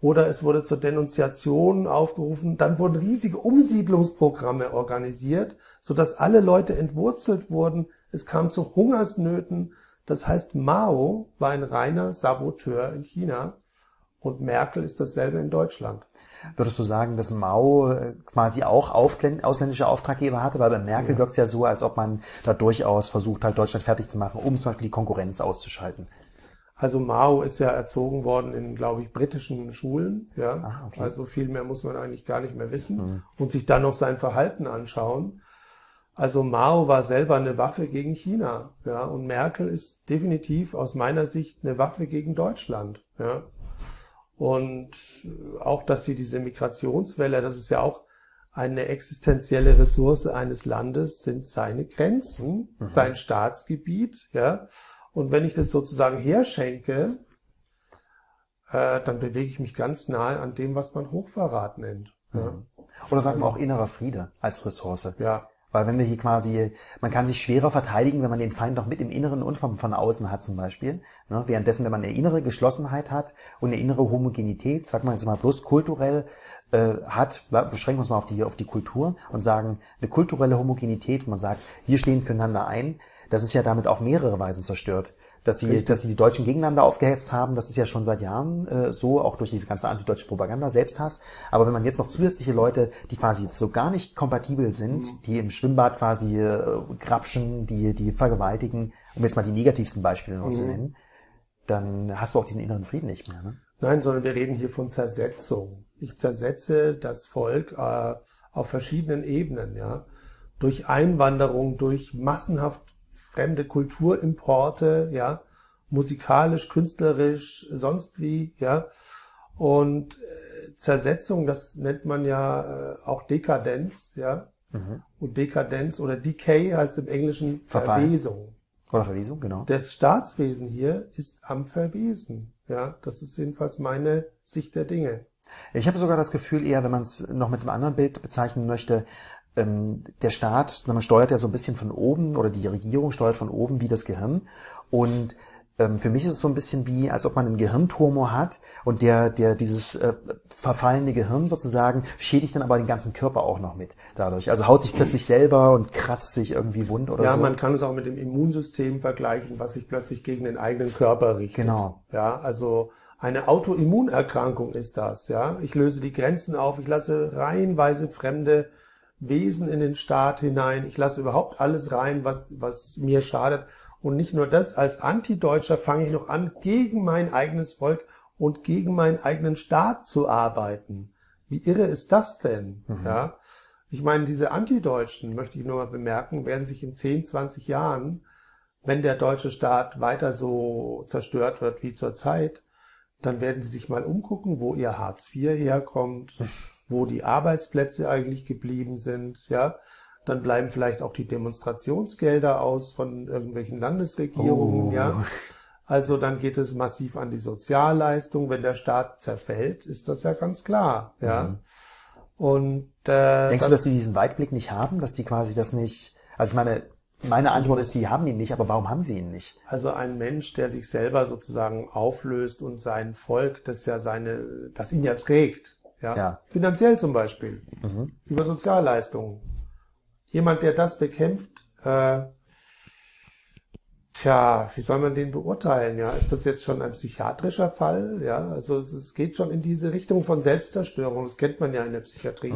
oder es wurde zur Denunziation aufgerufen. Dann wurden riesige Umsiedlungsprogramme organisiert, sodass alle Leute entwurzelt wurden. Es kam zu Hungersnöten. Das heißt, Mao war ein reiner Saboteur in China und Merkel ist dasselbe in Deutschland. Würdest du sagen, dass Mao äh, quasi auch ausländische Auftraggeber hatte? Weil bei Merkel wirkt es ja so, als ob man da durchaus versucht, halt Deutschland fertig zu machen, um zum Beispiel die Konkurrenz auszuschalten. Also Mao ist ja erzogen worden in, glaube ich, britischen Schulen. Ja, Ah, okay. also viel mehr muss man eigentlich gar nicht mehr wissen und sich dann noch sein Verhalten anschauen. Also Mao war selber eine Waffe gegen China. Ja, und Merkel ist definitiv aus meiner Sicht eine Waffe gegen Deutschland. Ja, und auch, dass sie diese Migrationswelle, das ist ja auch eine existenzielle Ressource eines Landes, sind seine Grenzen, sein Staatsgebiet, ja. Und wenn ich das sozusagen herschenke, äh, dann bewege ich mich ganz nahe an dem, was man Hochverrat nennt. Ja. Oder sagen wir auch innerer Friede als Ressource. ja. Weil wenn wir hier quasi, man kann sich schwerer verteidigen, wenn man den Feind noch mit im Inneren und von, von außen hat zum Beispiel. Ne? Währenddessen, wenn man eine innere Geschlossenheit hat und eine innere Homogenität, sag mal jetzt mal bloß kulturell äh, hat, beschränken wir uns mal auf die, auf die Kultur und sagen, eine kulturelle Homogenität, wo man sagt, wir stehen füreinander ein, das ist ja damit auf mehrere Weisen zerstört. Dass sie, dass sie die Deutschen gegeneinander aufgehetzt haben, das ist ja schon seit Jahren äh, so, auch durch diese ganze antideutsche Propaganda, Selbsthass. Aber wenn man jetzt noch zusätzliche Leute, die quasi jetzt so gar nicht kompatibel sind, die im Schwimmbad quasi äh, grapschen, die, die vergewaltigen, um jetzt mal die negativsten Beispiele noch zu nennen, dann hast du auch diesen inneren Frieden nicht mehr. Ne? Nein, sondern wir reden hier von Zersetzung. Ich zersetze das Volk äh, auf verschiedenen Ebenen, ja. Durch Einwanderung, durch massenhaft fremde Kulturimporte, ja, musikalisch, künstlerisch, sonst wie, ja. Und äh, Zersetzung, das nennt man ja äh, auch Dekadenz, ja. Und Dekadenz oder Decay heißt im Englischen Verfall. Verwesung. Oder Verlesung, genau. Das Staatswesen hier ist am Verwesen. Ja, das ist jedenfalls meine Sicht der Dinge. Ich habe sogar das Gefühl eher, wenn man es noch mit einem anderen Bild bezeichnen möchte, ähm, der Staat, man steuert ja so ein bisschen von oben oder die Regierung steuert von oben wie das Gehirn. Und ähm, für mich ist es so ein bisschen wie, als ob man einen Gehirntumor hat und der, der dieses äh, verfallene Gehirn sozusagen schädigt dann aber den ganzen Körper auch noch mit dadurch. Also haut sich plötzlich selber und kratzt sich irgendwie wund oder Ja, so. man kann es auch mit dem Immunsystem vergleichen, was sich plötzlich gegen den eigenen Körper richtet. Genau. Ja, also eine Autoimmunerkrankung ist das. Ja, ich löse die Grenzen auf, ich lasse reihenweise fremde Wesen in den Staat hinein, ich lasse überhaupt alles rein, was was mir schadet. Und nicht nur das, als Antideutscher fange ich noch an, gegen mein eigenes Volk und gegen meinen eigenen Staat zu arbeiten. Wie irre ist das denn? Ja. Ich meine, diese Antideutschen, möchte ich nur mal bemerken, werden sich in 10, 20 Jahren, wenn der deutsche Staat weiter so zerstört wird wie zurzeit, dann werden die sich mal umgucken, wo ihr Hartz IV herkommt, [LAUGHS] wo die Arbeitsplätze eigentlich geblieben sind, ja. Dann bleiben vielleicht auch die Demonstrationsgelder aus von irgendwelchen Landesregierungen, Oh. ja. Also dann geht es massiv an die Sozialleistung. Wenn der Staat zerfällt, ist das ja ganz klar, ja. Und äh, Denkst du, dass die diesen Weitblick nicht haben, dass die quasi das nicht, also ich meine, meine Antwort ist, die haben ihn nicht, aber warum haben sie ihn nicht? Also ein Mensch, der sich selber sozusagen auflöst und sein Volk, das ja seine, das ihn ja trägt, ja, Ja. finanziell zum Beispiel, über Sozialleistungen. Jemand, der das bekämpft, äh, tja, wie soll man den beurteilen? Ja, ist das jetzt schon ein psychiatrischer Fall? Ja, also es, es geht schon in diese Richtung von Selbstzerstörung. Das kennt man ja in der Psychiatrie.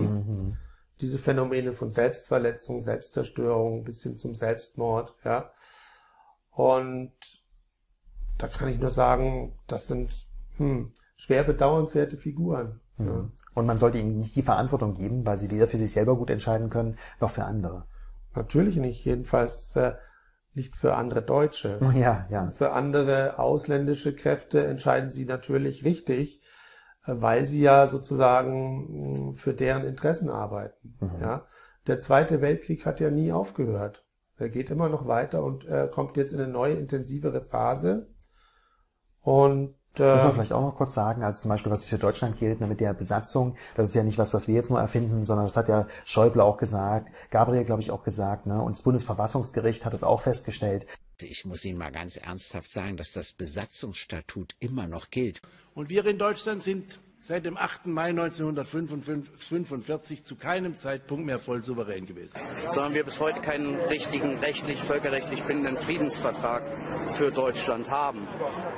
Diese Phänomene von Selbstverletzung, Selbstzerstörung bis hin zum Selbstmord, ja. Und da kann ich nur sagen, das sind hm, schwer bedauernswerte Figuren. Ja. Und man sollte ihnen nicht die Verantwortung geben, weil sie weder für sich selber gut entscheiden können, noch für andere. Natürlich nicht, jedenfalls äh, nicht für andere Deutsche. [LAUGHS] Ja, ja. Für andere ausländische Kräfte entscheiden sie natürlich richtig, äh, weil sie ja sozusagen mh, für deren Interessen arbeiten. Ja, der Zweite Weltkrieg hat ja nie aufgehört. Er geht immer noch weiter und äh, kommt jetzt in eine neue intensivere Phase. Und Muss man vielleicht auch noch kurz sagen, also zum Beispiel, was es für Deutschland gilt, ne, mit der Besatzung, das ist ja nicht was, was wir jetzt nur erfinden, sondern das hat ja Schäuble auch gesagt, Gabriel, glaube ich, auch gesagt, ne, und das Bundesverfassungsgericht hat es auch festgestellt. Ich muss Ihnen mal ganz ernsthaft sagen, dass das Besatzungsstatut immer noch gilt. Und wir in Deutschland sind seit dem 8. Mai 1945 zu keinem Zeitpunkt mehr voll souverän gewesen. Sondern wir bis heute keinen richtigen, rechtlich, völkerrechtlich bindenden Friedensvertrag für Deutschland haben.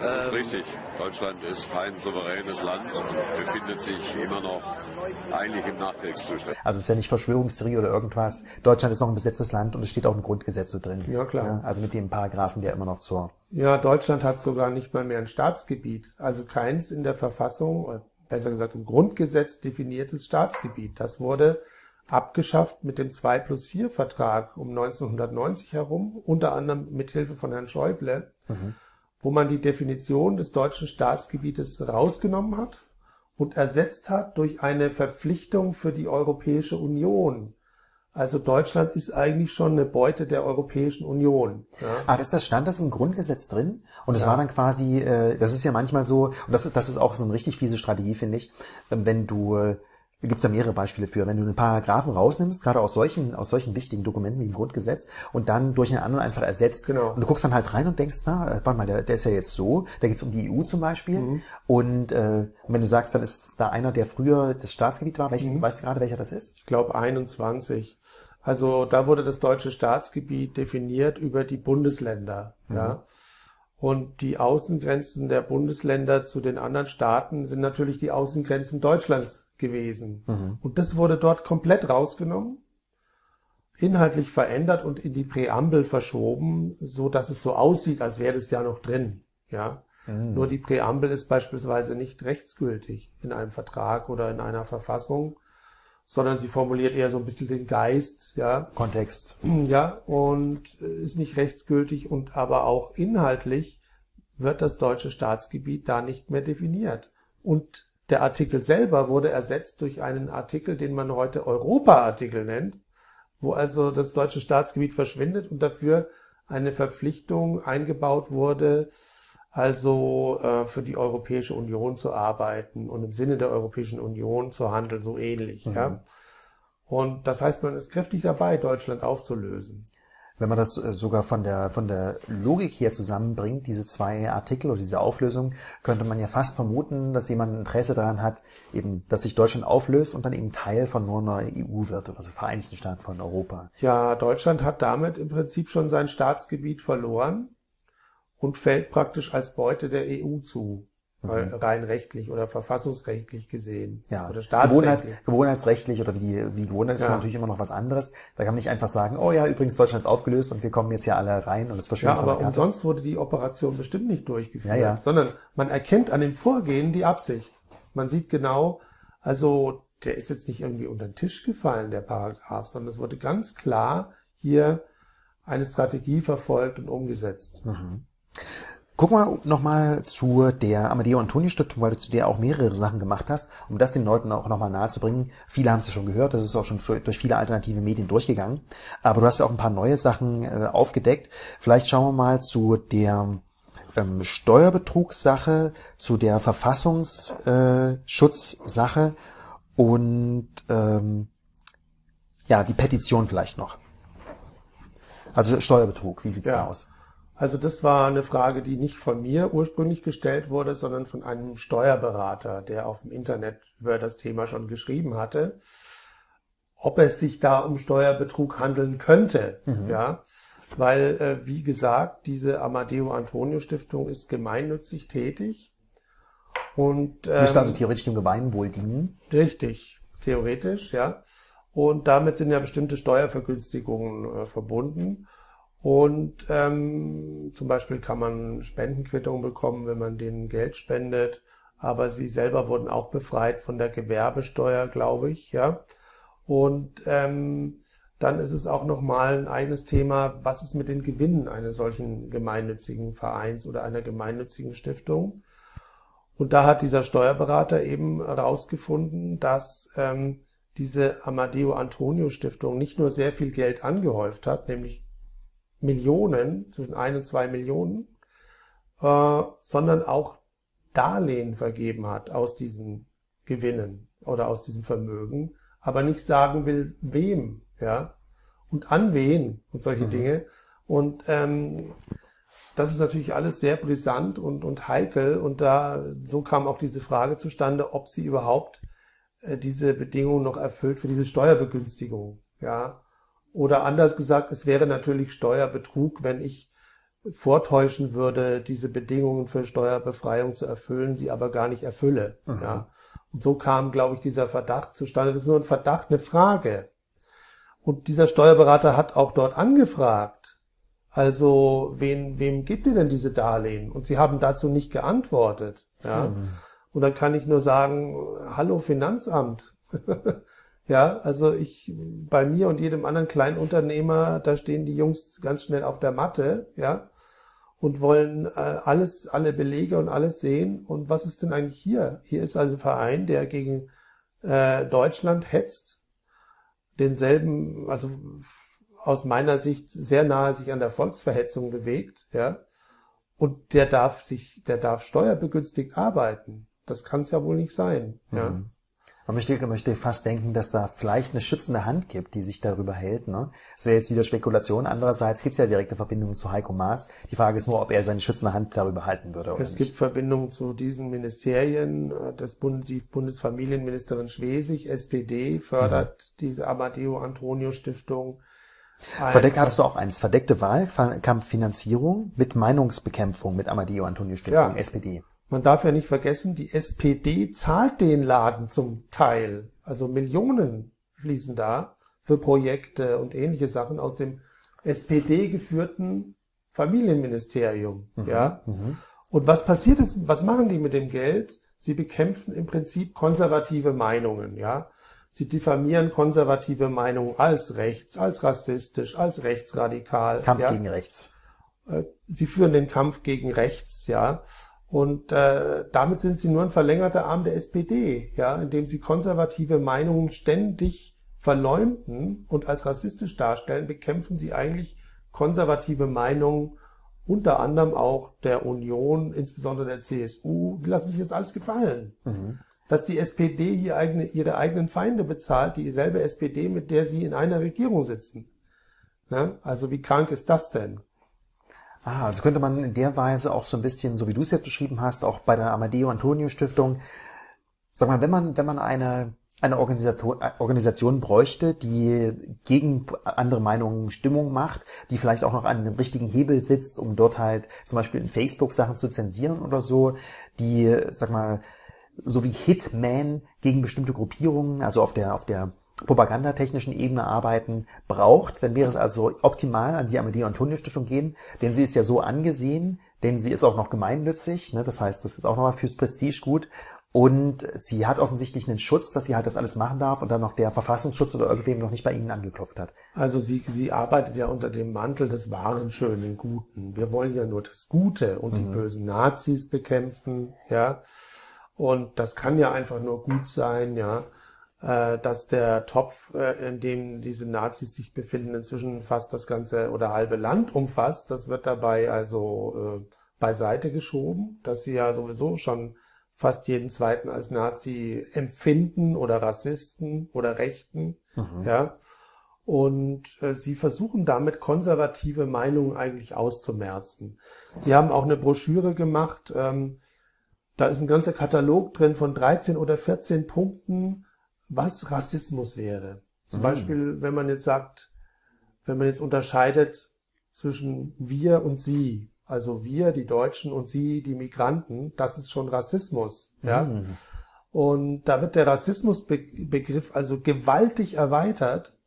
Das ist richtig. Deutschland ist kein souveränes Land und befindet sich immer noch eigentlich im Nachkriegszustand. Also es ist ja nicht Verschwörungstheorie oder irgendwas. Deutschland ist noch ein besetztes Land und es steht auch im Grundgesetz so drin. Ja, klar. also mit dem Paragraphen, der immer noch zur Ja, Deutschland hat sogar nicht mal mehr ein Staatsgebiet. Also keins in der Verfassung, besser gesagt im Grundgesetz definiertes Staatsgebiet. Das wurde abgeschafft mit dem 2 plus 4 Vertrag um 1990 herum, unter anderem mit Hilfe von Herrn Schäuble, wo man die Definition des deutschen Staatsgebietes rausgenommen hat und ersetzt hat durch eine Verpflichtung für die Europäische Union. Also Deutschland ist eigentlich schon eine Beute der Europäischen Union. Ja. Ah, das, das stand das im Grundgesetz drin und es war dann quasi, äh, das ist ja manchmal so, und das, ist- das ist auch so eine richtig fiese Strategie, finde ich, ähm, wenn du, äh, gibt's da mehrere Beispiele für, wenn du einen Paragraphen rausnimmst, gerade aus solchen, aus solchen wichtigen Dokumenten wie im Grundgesetz und dann durch einen anderen einfach ersetzt. Genau. Und du guckst dann halt rein und denkst, na, äh, warte mal, der, der ist ja jetzt so, da geht's um die EU zum Beispiel. Und äh, wenn du sagst, dann ist da einer, der früher das Staatsgebiet war, welchen, weißt du gerade, welcher das ist? ich glaube 21. Also da wurde das deutsche Staatsgebiet definiert über die Bundesländer, ja. Und die Außengrenzen der Bundesländer zu den anderen Staaten sind natürlich die Außengrenzen Deutschlands gewesen. Und das wurde dort komplett rausgenommen, inhaltlich verändert und in die Präambel verschoben, so dass es so aussieht, als wäre das ja noch drin, ja. Nur die Präambel ist beispielsweise nicht rechtsgültig in einem Vertrag oder in einer Verfassung, sondern sie formuliert eher so ein bisschen den Geist, ja, Kontext. [CLEARS THROAT] ja, und äh, ist nicht rechtsgültig und aber auch inhaltlich wird das deutsche Staatsgebiet da nicht mehr definiert. Und der Artikel selber wurde ersetzt durch einen Artikel, den man heute Europa-Artikel nennt, wo also das deutsche Staatsgebiet verschwindet und dafür eine Verpflichtung eingebaut wurde, also äh, für die Europäische Union zu arbeiten und im Sinne der Europäischen Union zu handeln, so ähnlich. Ja. Und das heißt, man ist kräftig dabei, Deutschland aufzulösen. Wenn man das äh, sogar von der, von der Logik her zusammenbringt, diese zwei Artikel oder diese Auflösung, könnte man ja fast vermuten, dass jemand ein Interesse daran hat, eben, dass sich Deutschland auflöst und dann eben Teil von nur einer EU wird, also Vereinigten Staaten von Europa. Ja, Deutschland hat damit im Prinzip schon sein Staatsgebiet verloren und fällt praktisch als Beute der EU zu, äh, rein rechtlich oder verfassungsrechtlich gesehen. Ja, oder Gewohnheits, gewohnheitsrechtlich oder wie, die- wie Gewohnheit ist Ja. natürlich immer noch was anderes. Da kann man nicht einfach sagen, oh ja, übrigens Deutschland ist aufgelöst und wir kommen jetzt hier alle rein und es Ja, verschwindet von aber umsonst wurde die Operation bestimmt nicht durchgeführt, Ja, ja. sondern man erkennt an dem Vorgehen die Absicht. Man sieht genau, also der ist jetzt nicht irgendwie unter den Tisch gefallen, der Paragraph, sondern es wurde ganz klar hier eine Strategie verfolgt und umgesetzt. Gucken wir nochmal zu der Amadeo Antonio Stiftung, weil du zu der auch mehrere Sachen gemacht hast, um das den Leuten auch nochmal nahezubringen. Viele haben es ja schon gehört, das ist auch schon durch viele alternative Medien durchgegangen. Aber du hast ja auch ein paar neue Sachen äh, aufgedeckt. Vielleicht schauen wir mal zu der ähm, Steuerbetrugssache, zu der Verfassungsschutzsache Schutzsache und ähm, ja, die Petition vielleicht noch. Also Steuerbetrug, wie sieht's Ja. da aus? Also das war eine Frage, die nicht von mir ursprünglich gestellt wurde, sondern von einem Steuerberater, der auf dem Internet über das Thema schon geschrieben hatte, ob es sich da um Steuerbetrug handeln könnte. Ja, weil, äh, wie gesagt, diese Amadeo Antonio Stiftung ist gemeinnützig tätig und ähm, Müsste also theoretisch dem Gemeinwohl dienen. Richtig, theoretisch, ja. Und damit sind ja bestimmte Steuervergünstigungen äh, verbunden. Und ähm, zum Beispiel kann man Spendenquittungen bekommen, wenn man denen Geld spendet. Aber sie selber wurden auch befreit von der Gewerbesteuer, glaube ich, ja. Und ähm, dann ist es auch nochmal ein eigenes Thema, was ist mit den Gewinnen eines solchen gemeinnützigen Vereins oder einer gemeinnützigen Stiftung? Und da hat dieser Steuerberater eben herausgefunden, dass ähm, diese Amadeo Antonio Stiftung nicht nur sehr viel Geld angehäuft hat, nämlich Millionen, zwischen ein und zwei Millionen, äh, sondern auch Darlehen vergeben hat aus diesen Gewinnen oder aus diesem Vermögen, aber nicht sagen will, wem, ja, und an wen und solche Dinge. Und ähm, das ist natürlich alles sehr brisant und, und heikel. Und da, so kam auch diese Frage zustande, ob sie überhaupt äh, diese Bedingungen noch erfüllt für diese Steuerbegünstigung. Ja. Oder anders gesagt, es wäre natürlich Steuerbetrug, wenn ich vortäuschen würde, diese Bedingungen für Steuerbefreiung zu erfüllen, sie aber gar nicht erfülle. Mhm. Ja. Und so kam, glaube ich, dieser Verdacht zustande. Das ist nur ein Verdacht, eine Frage. Und dieser Steuerberater hat auch dort angefragt. Also, wen, wem gibt ihr denn diese Darlehen? Und sie haben dazu nicht geantwortet. Ja. Mhm. Und dann kann ich nur sagen, hallo Finanzamt. [LAUGHS] ja, also ich, bei mir und jedem anderen kleinen Unternehmer, da stehen die Jungs ganz schnell auf der Matte, ja, und wollen äh, alles, alle Belege und alles sehen. Und was ist denn eigentlich hier? Hier ist ein Verein, der gegen äh, Deutschland hetzt, denselben, also aus meiner Sicht sehr nahe sich an der Volksverhetzung bewegt, ja, und der darf sich, der darf steuerbegünstigt arbeiten. Das kann es ja wohl nicht sein. Ja. Mhm. Man möchte, man möchte fast denken, dass da vielleicht eine schützende Hand gibt, die sich darüber hält. Ne? Das wäre jetzt wieder Spekulation. Andererseits gibt es ja direkte Verbindungen zu Heiko Maas. Die Frage ist nur, ob er seine schützende Hand darüber halten würde. Oder Es nicht. gibt Verbindungen zu diesen Ministerien. Das Bund, die Bundesfamilienministerin Schwesig, SPD, fördert diese Amadeo Antonio Stiftung. Verdeckt hattest du auch eins. Verdeckte Wahlkampffinanzierung mit Meinungsbekämpfung mit Amadeo Antonio Stiftung, Ja. SPD. Man darf ja nicht vergessen, die SPD zahlt den Laden zum Teil. Also Millionen fließen da für Projekte und ähnliche Sachen aus dem SPD geführten Familienministerium. Ja. Und was passiert jetzt? Was machen die mit dem Geld? Sie bekämpfen im Prinzip konservative Meinungen. Ja. Sie diffamieren konservative Meinungen als rechts, als rassistisch, als rechtsradikal. Kampf ja. gegen rechts. Äh, Sie führen den Kampf gegen rechts, ja. Und äh, damit sind sie nur ein verlängerter Arm der SPD, ja, indem sie konservative Meinungen ständig verleumden und als rassistisch darstellen, bekämpfen sie eigentlich konservative Meinungen, unter anderem auch der Union, insbesondere der CSU. Die lassen sich jetzt alles gefallen. Dass die SPD hier eigene, ihre eigenen Feinde bezahlt, dieselbe SPD, mit der sie in einer Regierung sitzen. Ne? Also wie krank ist das denn? Ah, also könnte man in der Weise auch so ein bisschen, so wie du es jetzt beschrieben hast, auch bei der Amadeo Antonio Stiftung, sag mal, wenn man, wenn man eine, eine Organisation, Organisation bräuchte, die gegen andere Meinungen Stimmung macht, die vielleicht auch noch an dem richtigen Hebel sitzt, um dort halt zum Beispiel in Facebook Sachen zu zensieren oder so, die, sag mal, so wie Hitman gegen bestimmte Gruppierungen, also auf der, auf der propagandatechnischen Ebene arbeiten braucht, dann wäre es also optimal an die Amadeo Antonio Stiftung gehen, denn sie ist ja so angesehen, denn sie ist auch noch gemeinnützig, ne? das heißt, das ist auch nochmal fürs Prestige gut und sie hat offensichtlich einen Schutz, dass sie halt das alles machen darf und dann noch der Verfassungsschutz oder irgendwem noch nicht bei ihnen angeklopft hat. Also sie, sie arbeitet ja unter dem Mantel des wahren, schönen, Guten. Wir wollen ja nur das Gute und die bösen Nazis bekämpfen, ja. Und das kann ja einfach nur gut sein, ja, dass der Topf, äh, in dem diese Nazis sich befinden, inzwischen fast das ganze oder halbe Land umfasst. Das wird dabei also äh, beiseite geschoben, dass sie ja sowieso schon fast jeden zweiten als Nazi empfinden oder Rassisten oder Rechten, ja. Und äh, sie versuchen damit konservative Meinungen eigentlich auszumerzen. Sie haben auch eine Broschüre gemacht, ähm, da ist ein ganzer Katalog drin von 13 oder 14 Punkten, was Rassismus wäre. Zum Beispiel, wenn man jetzt sagt, wenn man jetzt unterscheidet zwischen wir und sie, also wir, die Deutschen und sie, die Migranten, das ist schon Rassismus, ja. Und da wird der Rassismusbegriff also gewaltig erweitert.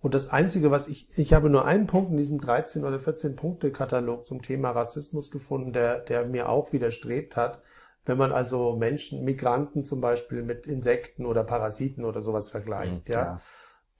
Und das Einzige, was ich, ich habe nur einen Punkt in diesem 13 oder 14 Punkte Katalog zum Thema Rassismus gefunden, der, der mir auch widerstrebt hat. Wenn man also Menschen, Migranten zum Beispiel mit Insekten oder Parasiten oder sowas vergleicht, ja. ja.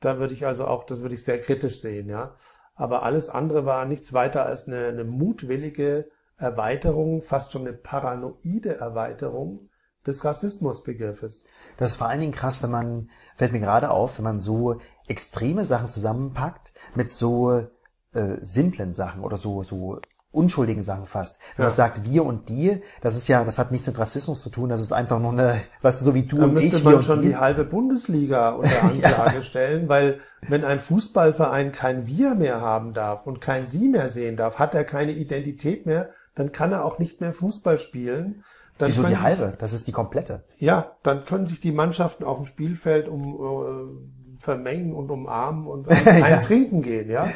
Da würde ich also auch, das würde ich sehr kritisch sehen, ja. Aber alles andere war nichts weiter als eine, eine mutwillige Erweiterung, fast schon eine paranoide Erweiterung des Rassismusbegriffes. Das ist vor allen Dingen krass, wenn man, fällt mir gerade auf, wenn man so extreme Sachen zusammenpackt mit so äh, simplen Sachen oder so, so unschuldigen Sachen fast. Wenn Ja. man sagt wir und die, das ist ja, das hat nichts mit Rassismus zu tun, das ist einfach nur eine, weißt du, so wie du Da und müsste ich, wir man und schon die. die halbe Bundesliga unter [LAUGHS] Anklage stellen, weil wenn ein Fußballverein kein Wir mehr haben darf und kein Sie mehr sehen darf, hat er keine Identität mehr, dann kann er auch nicht mehr Fußball spielen. Dann Wieso die halbe? Das ist die komplette. Ja, dann können sich die Mannschaften auf dem Spielfeld um äh, vermengen und umarmen und [LAUGHS] ein, ein Trinken gehen, ja.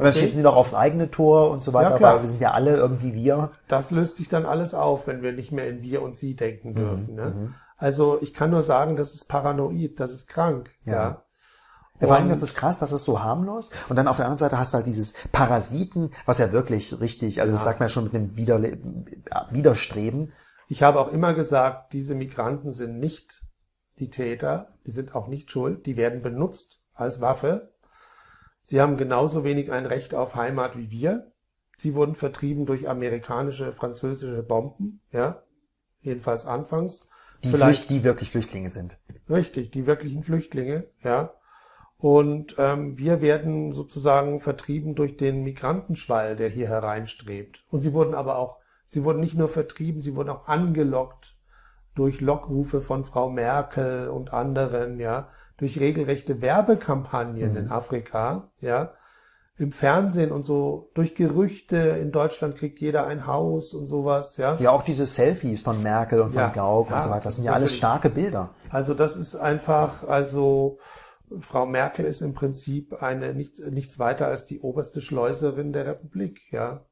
Und dann Okay. schießen sie noch aufs eigene Tor und so weiter, Ja, klar. weil wir sind ja alle irgendwie wir. Das löst sich dann alles auf, wenn wir nicht mehr in wir und sie denken dürfen. Mhm, ne? Also ich kann nur sagen, das ist paranoid, das ist krank. Ja. Ja. Ja, vor allem, das ist krass, das ist so harmlos. Und dann auf der anderen Seite hast du halt dieses Parasiten, was ja wirklich richtig, also das sagt man ja schon mit einem Widerle Widerstreben. Ich habe auch immer gesagt, diese Migranten sind nicht die Täter, die sind auch nicht schuld, die werden benutzt als Waffe. Sie haben genauso wenig ein Recht auf Heimat wie wir. Sie wurden vertrieben durch amerikanische, französische Bomben, ja, jedenfalls anfangs. Die, Vielleicht Flücht, die wirklich Flüchtlinge sind. Richtig, die wirklichen Flüchtlinge, ja. Und ähm, wir werden sozusagen vertrieben durch den Migrantenschwall, der hier hereinstrebt. Und sie wurden aber auch, sie wurden nicht nur vertrieben, sie wurden auch angelockt durch Lockrufe von Frau Merkel und anderen, ja, durch regelrechte Werbekampagnen in Afrika, ja, im Fernsehen und so, durch Gerüchte, in Deutschland kriegt jeder ein Haus und sowas, ja. Ja, auch diese Selfies von Merkel und von Ja, Gauck ja, und so weiter, das sind ja alles starke Bilder. Also das ist einfach, also Frau Merkel ist im Prinzip eine nicht, nichts weiter als die oberste Schleuserin der Republik, ja,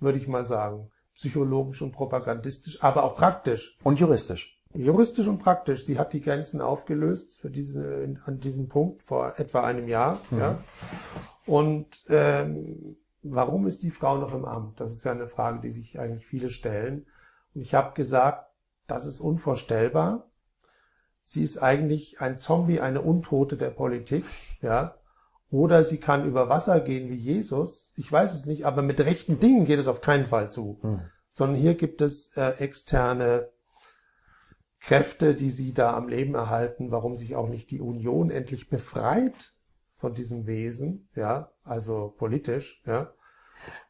würde ich mal sagen. Psychologisch und propagandistisch, aber auch praktisch. Und juristisch. Juristisch und praktisch. Sie hat die Grenzen aufgelöst für diese, an diesem Punkt vor etwa einem Jahr, ja. Und ähm, warum ist die Frau noch im Amt? Das ist ja eine Frage, die sich eigentlich viele stellen. Und ich habe gesagt, das ist unvorstellbar. Sie ist eigentlich ein Zombie, eine Untote der Politik, ja. Oder sie kann über Wasser gehen wie Jesus. Ich weiß es nicht, aber mit rechten Dingen geht es auf keinen Fall zu. Sondern hier gibt es äh, externe Kräfte, die sie da am Leben erhalten, warum sich auch nicht die Union endlich befreit von diesem Wesen, ja, also politisch, ja.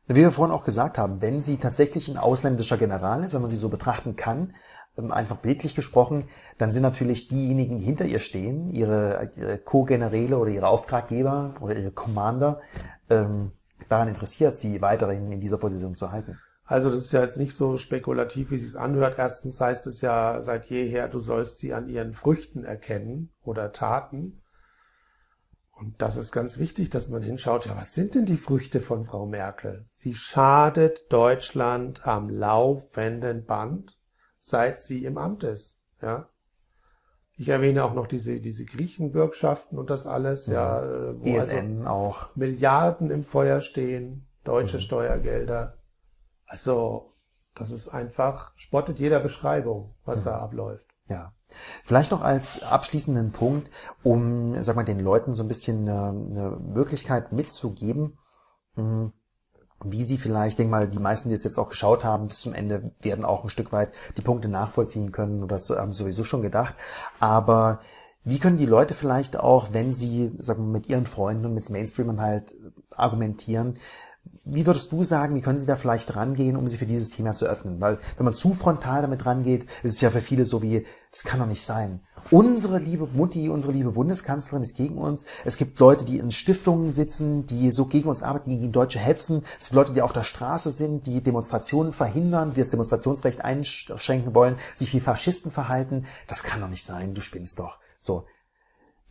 Wie wir vorhin auch gesagt haben, wenn sie tatsächlich ein ausländischer General ist, wenn man sie so betrachten kann, ähm, einfach bildlich gesprochen, dann sind natürlich diejenigen, die hinter ihr stehen, ihre, ihre Co-Generäle oder ihre Auftraggeber oder ihre Commander, ähm, daran interessiert, sie weiterhin in dieser Position zu halten. Also das ist ja jetzt nicht so spekulativ, wie es sich anhört. Erstens heißt es ja seit jeher, du sollst sie an ihren Früchten erkennen oder Taten. Und das ist ganz wichtig, dass man hinschaut, ja, was sind denn die Früchte von Frau Merkel? Sie schadet Deutschland am laufenden Band, seit sie im Amt ist, ja. Ich erwähne auch noch diese, diese Griechenbürgschaften und das alles, ja, äh, wo also ESM auch. Milliarden im Feuer stehen, deutsche Steuergelder. Also, das ist einfach, spottet jeder Beschreibung, was da abläuft. Ja. Vielleicht noch als abschließenden Punkt, um, sag mal, den Leuten so ein bisschen eine, eine Möglichkeit mitzugeben, mh, wie sie vielleicht, ich denke mal, die meisten, die es jetzt auch geschaut haben, bis zum Ende werden auch ein Stück weit die Punkte nachvollziehen können oder das haben sie sowieso schon gedacht. Aber wie können die Leute vielleicht auch, wenn sie, sagen wir, mit ihren Freunden und mit Mainstreamern halt argumentieren, wie würdest du sagen, wie können Sie da vielleicht rangehen, um sie für dieses Thema zu öffnen? Weil wenn man zu frontal damit rangeht, ist es ja für viele so wie, das kann doch nicht sein. Unsere liebe Mutti, unsere liebe Bundeskanzlerin ist gegen uns. Es gibt Leute, die in Stiftungen sitzen, die so gegen uns arbeiten, die gegen Deutsche hetzen. Es gibt Leute, die auf der Straße sind, die Demonstrationen verhindern, die das Demonstrationsrecht einschränken wollen, sich wie Faschisten verhalten. Das kann doch nicht sein, du spinnst doch. So.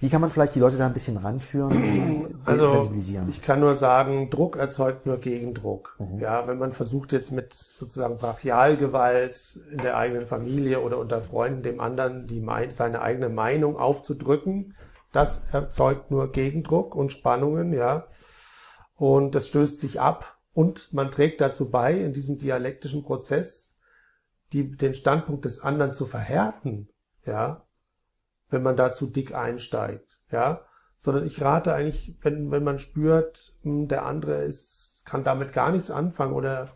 Wie kann man vielleicht die Leute da ein bisschen ranführen, [CLEARS THROAT] Also, sensibilisieren? ich kann nur sagen, Druck erzeugt nur Gegendruck. Ja, wenn man versucht jetzt mit sozusagen Brachialgewalt in der eigenen Familie oder unter Freunden dem anderen die seine eigene Meinung aufzudrücken, das erzeugt nur Gegendruck und Spannungen, ja. Und das stößt sich ab und man trägt dazu bei, in diesem dialektischen Prozess, die, den Standpunkt des anderen zu verhärten, ja, wenn man da zu dick einsteigt, ja, sondern ich rate eigentlich, wenn, wenn man spürt, hm, der andere ist, kann damit gar nichts anfangen oder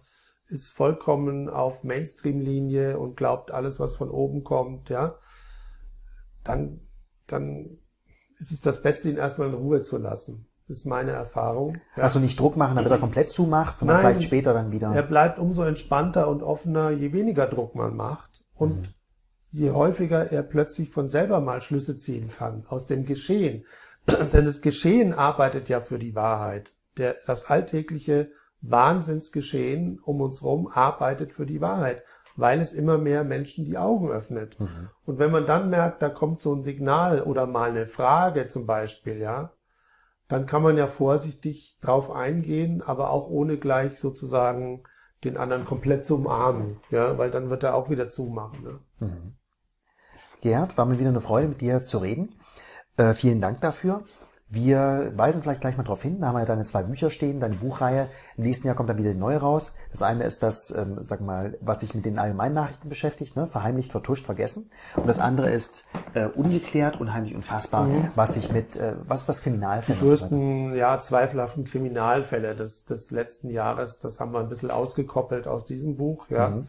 ist vollkommen auf Mainstream-Linie und glaubt alles, was von oben kommt, ja, dann, dann ist es das Beste, ihn erstmal in Ruhe zu lassen, Das ist meine Erfahrung. Ja. Also nicht Druck machen, damit er komplett zumacht, sondern Nein, vielleicht später dann wieder. Er bleibt umso entspannter und offener, je weniger Druck man macht und je häufiger er plötzlich von selber mal Schlüsse ziehen kann aus dem Geschehen. [CLEARS THROAT] Denn das Geschehen arbeitet ja für die Wahrheit. Der, das alltägliche Wahnsinnsgeschehen um uns rum arbeitet für die Wahrheit, weil es immer mehr Menschen die Augen öffnet. Und wenn man dann merkt, da kommt so ein Signal oder mal eine Frage zum Beispiel, ja, dann kann man ja vorsichtig drauf eingehen, aber auch ohne gleich sozusagen den anderen komplett zu umarmen, ja, weil dann wird er auch wieder zumachen. Ne? Gerd, war mir wieder eine Freude, mit dir zu reden. Äh, vielen Dank dafür. Wir weisen vielleicht gleich mal darauf hin, da haben wir ja deine zwei Bücher stehen, deine Buchreihe. Im nächsten Jahr kommt dann wieder die neue raus. Das eine ist das, ähm, sag mal, was sich mit den allgemeinen Nachrichten beschäftigt, ne? verheimlicht, vertuscht, vergessen. Und das andere ist äh, ungeklärt, unheimlich, unfassbar, Mhm. was sich mit, äh, was ist das Kriminalfall? Die größten, ja, zweifelhaften Kriminalfälle des, des letzten Jahres, das haben wir ein bisschen ausgekoppelt aus diesem Buch, ja. Mhm.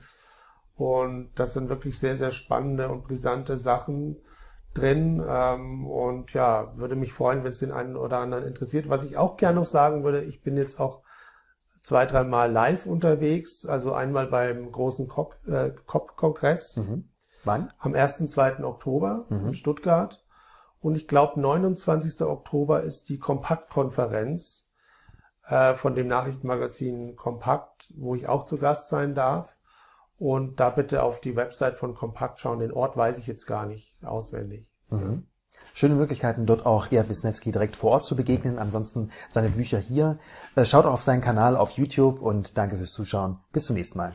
Und das sind wirklich sehr, sehr spannende und brisante Sachen drin. Ähm, und ja, würde mich freuen, wenn es den einen oder anderen interessiert. Was ich auch gerne noch sagen würde, ich bin jetzt auch zwei, dreimal live unterwegs, also einmal beim großen COP, äh, COP-Kongress Mhm. Wann? am 1. 2. Oktober Mhm. in Stuttgart. Und ich glaube, 29. Oktober ist die Kompaktkonferenz äh, von dem Nachrichtenmagazin Kompakt, wo ich auch zu Gast sein darf. Und da bitte auf die Website von Kompakt schauen. Den Ort weiß ich jetzt gar nicht auswendig. Mhm. Schöne Möglichkeiten, dort auch Gerd Wisniewski direkt vor Ort zu begegnen. Ansonsten seine Bücher hier. Äh, Schaut auch auf seinen Kanal auf YouTube und danke fürs Zuschauen. Bis zum nächsten Mal.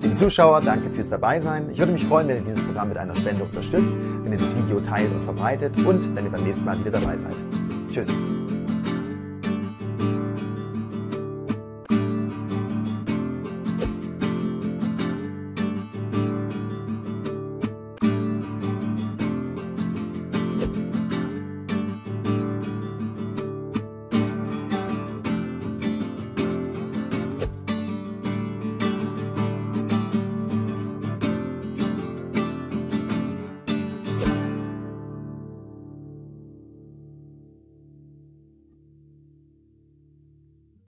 Liebe Zuschauer, danke fürs Dabeisein. Ich würde mich freuen, wenn ihr dieses Programm mit einer Spende unterstützt, wenn ihr das Video teilt und verbreitet und wenn ihr beim nächsten Mal wieder dabei seid. Tschüss.